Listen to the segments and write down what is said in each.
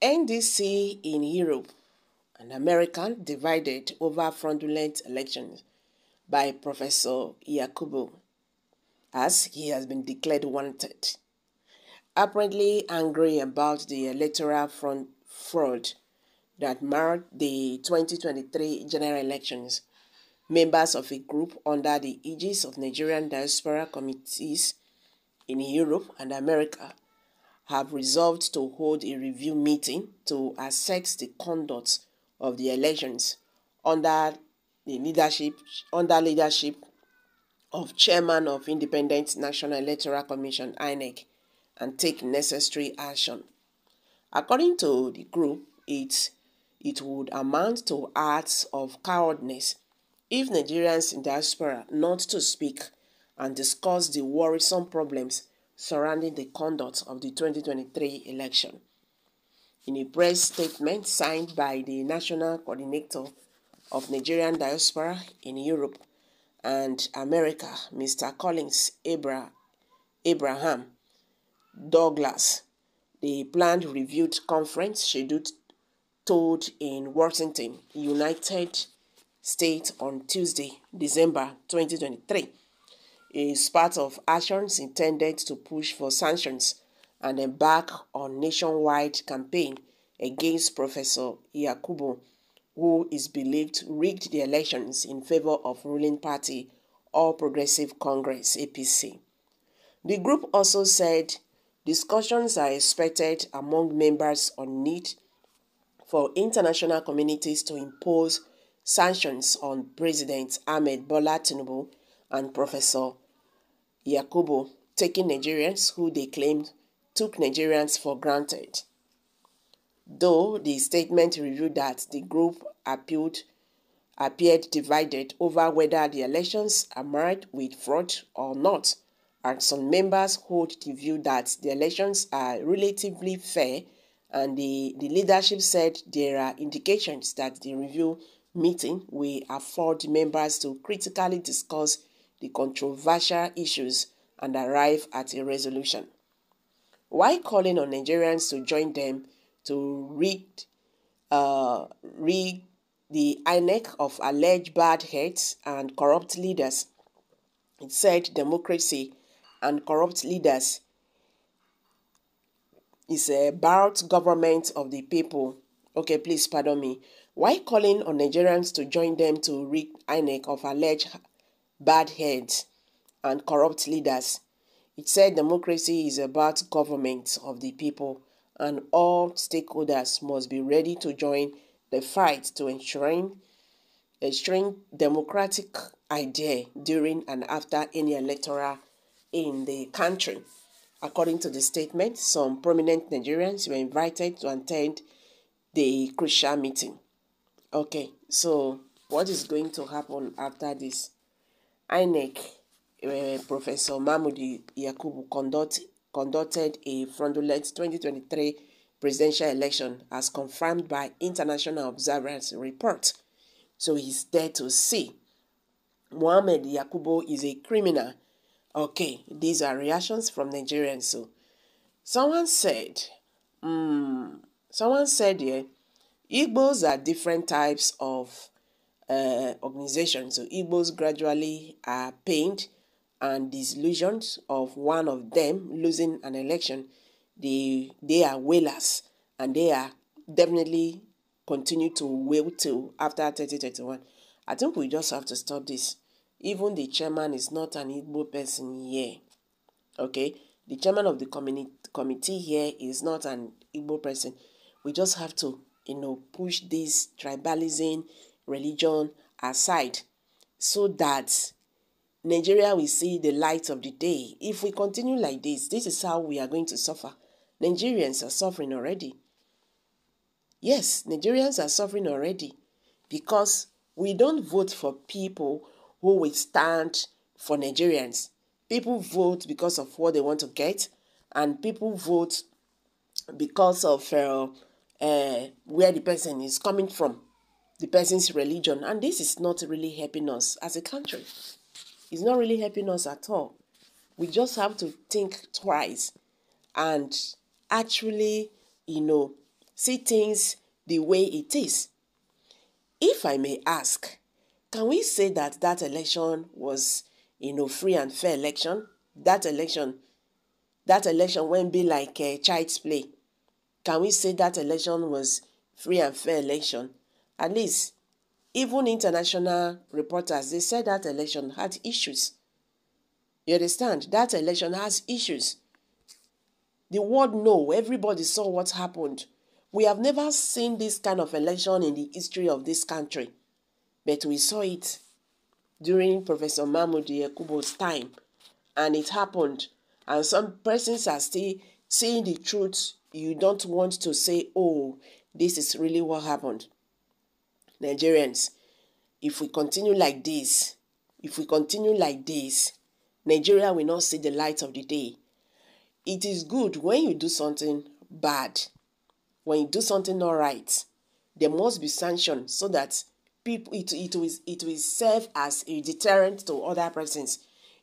NDC in Europe and America divided over fraudulent elections by Professor Yakubu as he has been declared wanted. Apparently angry about the electoral fraud that marred the 2023 general elections, members of a group under the aegis of Nigerian diaspora committees in Europe and America have resolved to hold a review meeting to assess the conduct of the elections under the leadership under leadership of chairman of Independent National Electoral Commission INEC and take necessary action. According to the group, it it would amount to acts of cowardness if Nigerians in diaspora not to speak and discuss the worrisome problems surrounding the conduct of the 2023 election. In a press statement signed by the National Coordinator of Nigerian Diaspora in Europe and America, Mr. Collins Abra- Abraham Douglas, the planned reviewed conference scheduled told in Washington, United States on Tuesday, December 2023 is part of actions intended to push for sanctions and embark on nationwide campaign against Professor Yakubu, who is believed rigged the elections in favor of ruling party All Progressive Congress APC. The group also said discussions are expected among members on need for international communities to impose sanctions on President Ahmed Bola Tinubu and Professor Yakubu taking Nigerians who they claimed took Nigerians for granted. Though the statement revealed that the group appealed, appeared divided over whether the elections are marred with fraud or not, and some members hold the view that the elections are relatively fair, and the, the leadership said there are indications that the review meeting will afford members to critically discuss the controversial issues and arrive at a resolution. While calling on Nigerians to join them to rid, uh, the INEC of alleged bad heads and corrupt leaders, it said democracy and corrupt leaders is a borrowed government of the people. Okay, please pardon me. Why calling on Nigerians to join them to rid INEC of alleged bad heads and corrupt leaders? It said democracy is about government of the people and all stakeholders must be ready to join the fight to ensuring ensuring democratic idea during and after any electoral in the country. According to the statement, some prominent Nigerians were invited to attend the crucial meeting. Okay, so what is going to happen after this? INEC, uh, Professor Mahmoud Yakubu conduct, conducted a fraudulent 2023 presidential election as confirmed by international observers report. So he's there to see. Mohamed Yakubu is a criminal. Okay, these are reactions from Nigerians. So someone said, um, someone said yeah, Igbos are different types of uh, organizations. So Igbos gradually are pained and disillusioned of one of them losing an election. They they are wailers and they are definitely continue to wail till after 2031. I think we just have to stop this. Even the chairman is not an Igbo person here. Okay? The chairman of the community committee here is not an Igbo person. We just have to you know, push this tribalism, religion aside so that Nigeria will see the light of the day. If we continue like this, this is how we are going to suffer. Nigerians are suffering already. Yes, Nigerians are suffering already because we don't vote for people who will stand for Nigerians. People vote because of what they want to get, and people vote because of uh, uh, where the person is coming from, the person's religion. And this is not really helping us as a country. It's not really helping us at all. We just have to think twice and actually, you know, see things the way it is. If I may ask, can we say that that election was, you know, free and fair election? That election, that election won't be like a child's play. Can we say that election was free and fair election? At least, even international reporters, they said that election had issues. You understand? That election has issues. The world know, everybody saw what happened. We have never seen this kind of election in the history of this country. But we saw it during Professor Mahmoud Yakubu's time. And it happened. And some persons are still seeing the truth. You don't want to say, oh, this is really what happened. Nigerians, if we continue like this, if we continue like this, Nigeria will not see the light of the day. It is good when you do something bad, when you do something not right, there must be sanction so that people it, it will it will serve as a deterrent to other persons.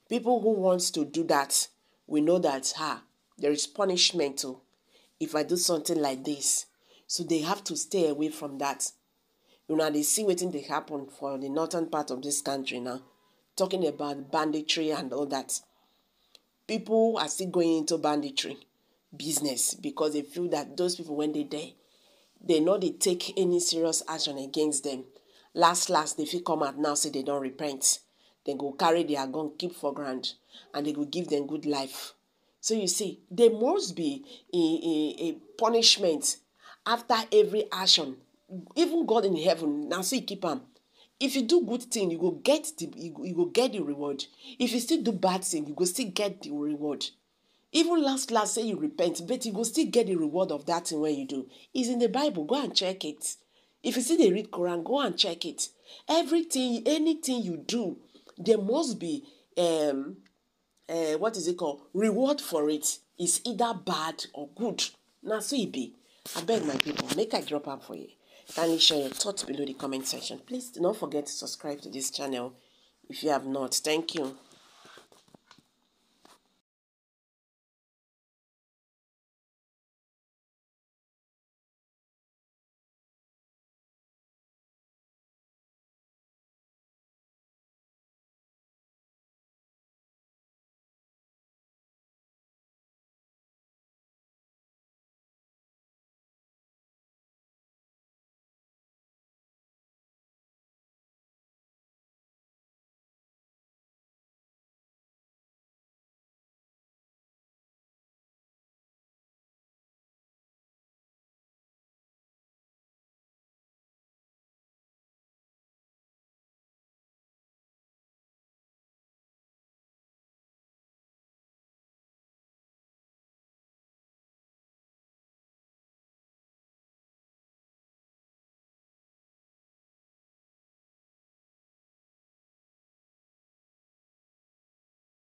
People who wants to do that we know that ha there is punishment too if I do something like this. So they have to stay away from that. You know, they see what they happen for the northern part of this country now, talking about banditry and all that. People are still going into banditry business because they feel that those people when they die, they know they take any serious action against them. Last last they fit come out now say they don repent. Dem go carry their gun keep for ground and they go give them good life. So you see there must be a a a punishment after every action even god in heaven now so he keep am. If you do good thing you go get the you go, you go get the reward. If you still do bad thing you go still get the reward. Even last last say you repent but you go still get the reward of that thing wey you do. Is in the bible go and check it. If you see they read quran go and check it. Everything anything you do there must be um uh, what is it called? Reward for it. Is either bad or good. Now so be. Abeg my people make i drop am for you kindly share your thoughts below the comment section. Please do not forget to subscribe to this channel if you have not. Thank you